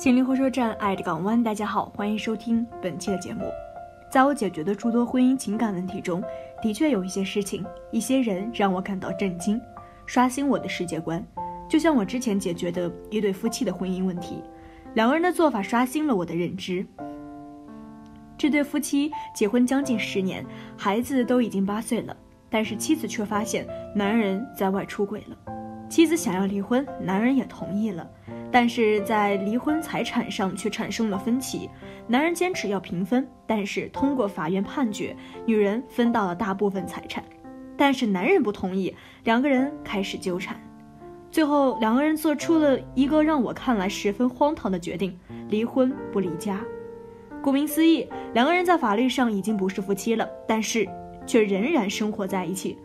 心灵火车站，爱的港湾，大家好，欢迎收听本期的节目。在我解决的诸多婚姻情感问题中，的确有一些事情、一些人让我感到震惊，刷新我的世界观。就像我之前解决的一对夫妻的婚姻问题，两个人的做法刷新了我的认知。这对夫妻结婚将近十年，孩子都已经八岁了，但是妻子却发现男人在外出轨了。妻子想要离婚，男人也同意了。但是在离婚财产上却产生了分歧，男人坚持要平分，但是通过法院判决，女人分到了大部分财产，但是男人不同意，两个人开始纠缠，最后两个人做出了一个让我看来十分荒唐的决定：离婚不离家。顾名思义，两个人在法律上已经不是夫妻了，但是却仍然生活在一起。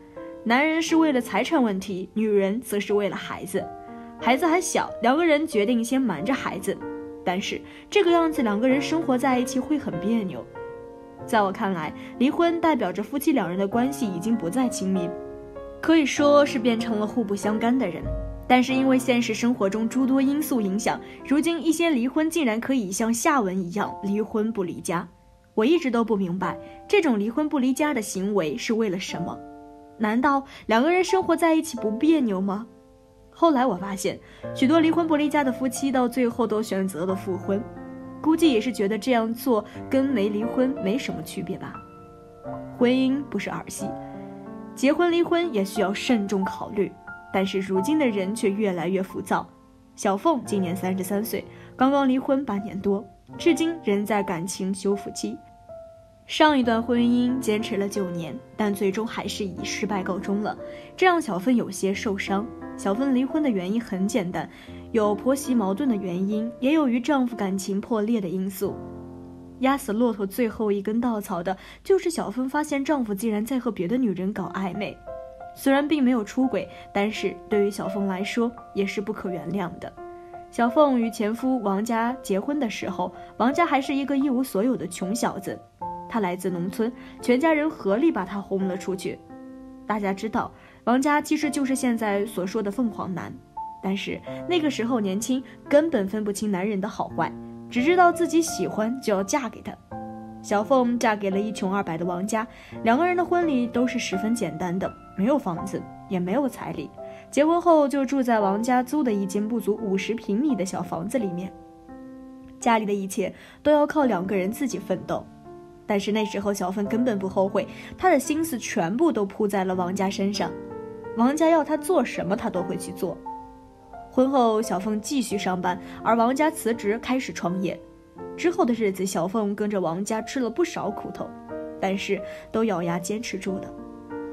男人是为了财产问题，女人则是为了孩子。孩子还小，两个人决定先瞒着孩子，但是这个样子两个人生活在一起会很别扭。在我看来，离婚代表着夫妻两人的关系已经不再亲密，可以说是变成了互不相干的人。但是因为现实生活中诸多因素影响，如今一些离婚竟然可以像下文一样离婚不离家。我一直都不明白这种离婚不离家的行为是为了什么？难道两个人生活在一起不别扭吗？后来我发现，许多离婚不离家的夫妻到最后都选择了复婚，估计也是觉得这样做跟没离婚没什么区别吧。婚姻不是儿戏，结婚离婚也需要慎重考虑。但是如今的人却越来越浮躁。小凤今年三十三岁，刚刚离婚半年多，至今仍在感情修复期。上一段婚姻坚持了九年，但最终还是以失败告终了，这让小凤有些受伤。小芬离婚的原因很简单，有婆媳矛盾的原因，也有与丈夫感情破裂的因素。压死骆驼最后一根稻草的就是小芬发现丈夫竟然在和别的女人搞暧昧，虽然并没有出轨，但是对于小凤来说也是不可原谅的。小凤与前夫王家结婚的时候，王家还是一个一无所有的穷小子，他来自农村，全家人合力把他轰了出去。大家知道。王家其实就是现在所说的凤凰男，但是那个时候年轻，根本分不清男人的好坏，只知道自己喜欢就要嫁给他。小凤嫁给了一穷二白的王家，两个人的婚礼都是十分简单的，没有房子，也没有彩礼。结婚后就住在王家租的一间不足五十平米的小房子里面，家里的一切都要靠两个人自己奋斗。但是那时候小凤根本不后悔，她的心思全部都扑在了王家身上。王家要他做什么，他都会去做。婚后，小凤继续上班，而王家辞职开始创业。之后的日子，小凤跟着王家吃了不少苦头，但是都咬牙坚持住了。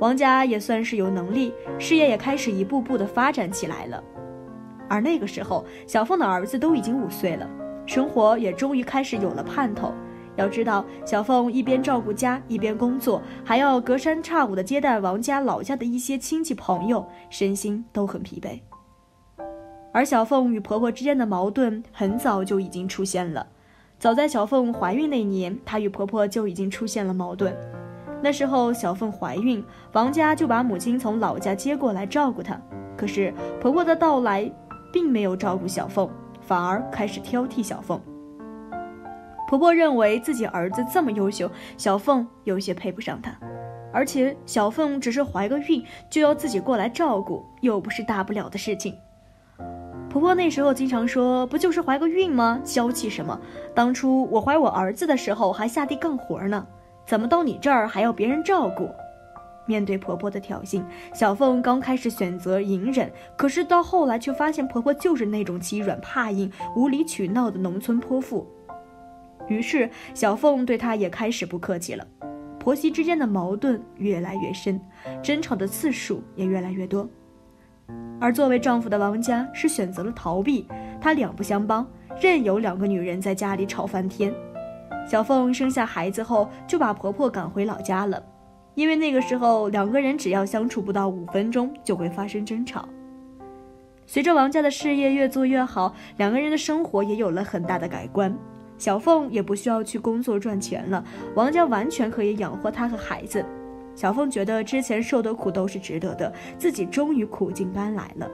王家也算是有能力，事业也开始一步步的发展起来了。而那个时候，小凤的儿子都已经五岁了，生活也终于开始有了盼头。要知道，小凤一边照顾家，一边工作，还要隔三差五的接待王家老家的一些亲戚朋友，身心都很疲惫。而小凤与婆婆之间的矛盾很早就已经出现了。早在小凤怀孕那年，她与婆婆就已经出现了矛盾。那时候小凤怀孕，王家就把母亲从老家接过来照顾她。可是婆婆的到来，并没有照顾小凤，反而开始挑剔小凤。婆婆认为自己儿子这么优秀，小凤有些配不上他，而且小凤只是怀个孕就要自己过来照顾，又不是大不了的事情。婆婆那时候经常说：“不就是怀个孕吗？娇气什么？当初我怀我儿子的时候还下地干活呢，怎么到你这儿还要别人照顾？”面对婆婆的挑衅，小凤刚开始选择隐忍，可是到后来却发现婆婆就是那种欺软怕硬、无理取闹的农村泼妇。于是，小凤对她也开始不客气了，婆媳之间的矛盾越来越深，争吵的次数也越来越多。而作为丈夫的王家是选择了逃避，他两不相帮，任由两个女人在家里吵翻天。小凤生下孩子后，就把婆婆赶回老家了，因为那个时候两个人只要相处不到五分钟，就会发生争吵。随着王家的事业越做越好，两个人的生活也有了很大的改观。小凤也不需要去工作赚钱了，王家完全可以养活她和孩子。小凤觉得之前受的苦都是值得的，自己终于苦尽甘来了。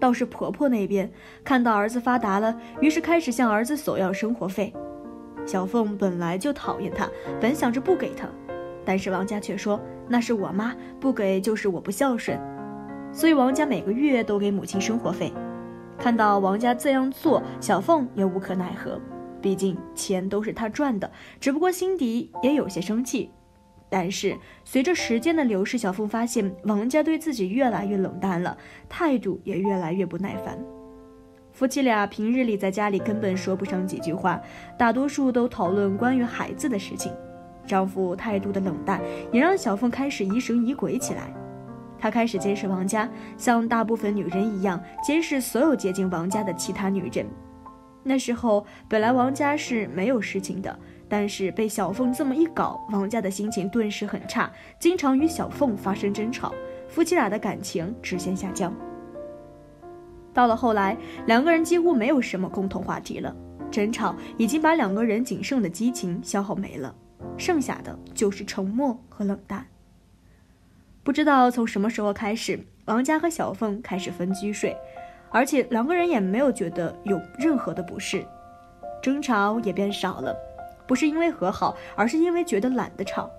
倒是婆婆那边看到儿子发达了，于是开始向儿子索要生活费。小凤本来就讨厌他，本想着不给他，但是王家却说那是我妈不给，就是我不孝顺，所以王家每个月都给母亲生活费。看到王家这样做，小凤也无可奈何，毕竟钱都是他赚的，只不过心底也有些生气。但是随着时间的流逝，小凤发现王家对自己越来越冷淡了，态度也越来越不耐烦。夫妻俩平日里在家里根本说不上几句话，大多数都讨论关于孩子的事情。丈夫态度的冷淡也让小凤开始疑神疑鬼起来。她开始监视王家，像大部分女人一样监视所有接近王家的其他女人。那时候本来王家是没有事情的。但是被小凤这么一搞，王家的心情顿时很差，经常与小凤发生争吵，夫妻俩的感情直线下降。到了后来，两个人几乎没有什么共同话题了，争吵已经把两个人仅剩的激情消耗没了，剩下的就是沉默和冷淡。不知道从什么时候开始，王家和小凤开始分居睡，而且两个人也没有觉得有任何的不适，争吵也变少了。不是因为和好，而是因为觉得懒得吵。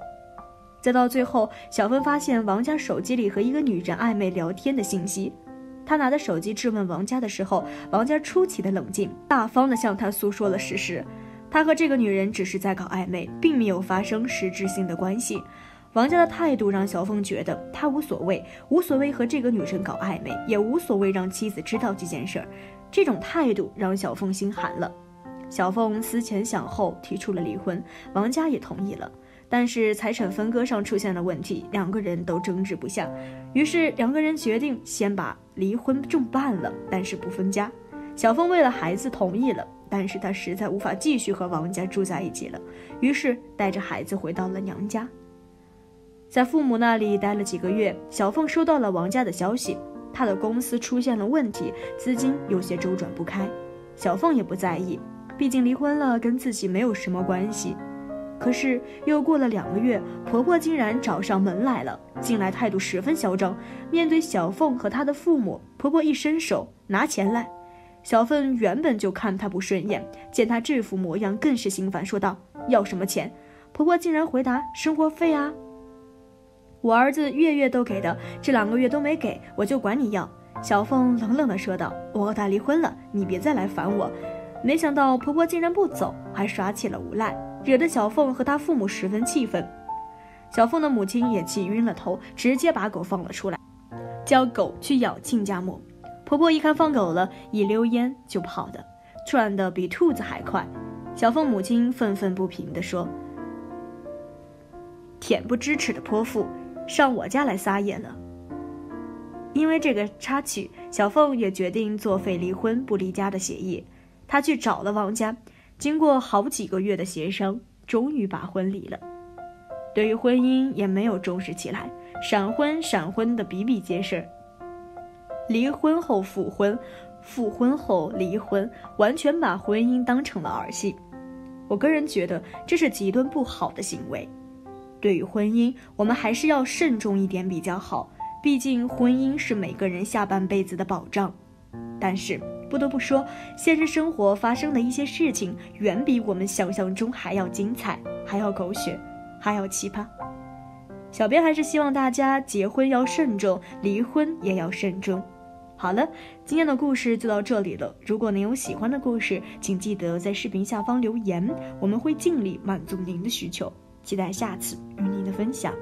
再到最后，小芬发现王家手机里和一个女人暧昧聊天的信息。她拿着手机质问王家的时候，王家出奇的冷静，大方的向她诉说了事实。他和这个女人只是在搞暧昧，并没有发生实质性的关系。王家的态度让小凤觉得他无所谓，无所谓和这个女人搞暧昧，也无所谓让妻子知道这件事儿。这种态度让小凤心寒了。小凤思前想后，提出了离婚，王家也同意了。但是财产分割上出现了问题，两个人都争执不下。于是两个人决定先把离婚证办了，但是不分家。小凤为了孩子同意了，但是她实在无法继续和王家住在一起了，于是带着孩子回到了娘家。在父母那里待了几个月，小凤收到了王家的消息，他的公司出现了问题，资金有些周转不开。小凤也不在意。毕竟离婚了，跟自己没有什么关系。可是又过了两个月，婆婆竟然找上门来了，进来态度十分嚣张。面对小凤和她的父母，婆婆一伸手拿钱来。小凤原本就看她不顺眼，见她这副模样，更是心烦，说道：“要什么钱？”婆婆竟然回答：“生活费啊！我儿子月月都给的，这两个月都没给，我就管你要。”小凤冷冷地说道：“我和他离婚了，你别再来烦我。”没想到婆婆竟然不走，还耍起了无赖，惹得小凤和她父母十分气愤。小凤的母亲也气晕了头，直接把狗放了出来，叫狗去咬亲家母。婆婆一看放狗了，一溜烟就跑的，窜得比兔子还快。小凤母亲愤愤不平地说：“恬不知耻的泼妇，上我家来撒野了。”因为这个插曲，小凤也决定作废离婚不离家的协议。她去找了王家，经过好几个月的协商，终于把婚离了。对于婚姻也没有重视起来，闪婚闪婚的比比皆是。离婚后复婚，复婚后离婚，完全把婚姻当成了儿戏。我个人觉得这是极端不好的行为。对于婚姻，我们还是要慎重一点比较好，毕竟婚姻是每个人下半辈子的保障。但是。不得不说，现实生活发生的一些事情，远比我们想象中还要精彩，还要狗血，还要奇葩。小编还是希望大家结婚要慎重，离婚也要慎重。好了，今天的故事就到这里了。如果您有喜欢的故事，请记得在视频下方留言，我们会尽力满足您的需求。期待下次与您的分享。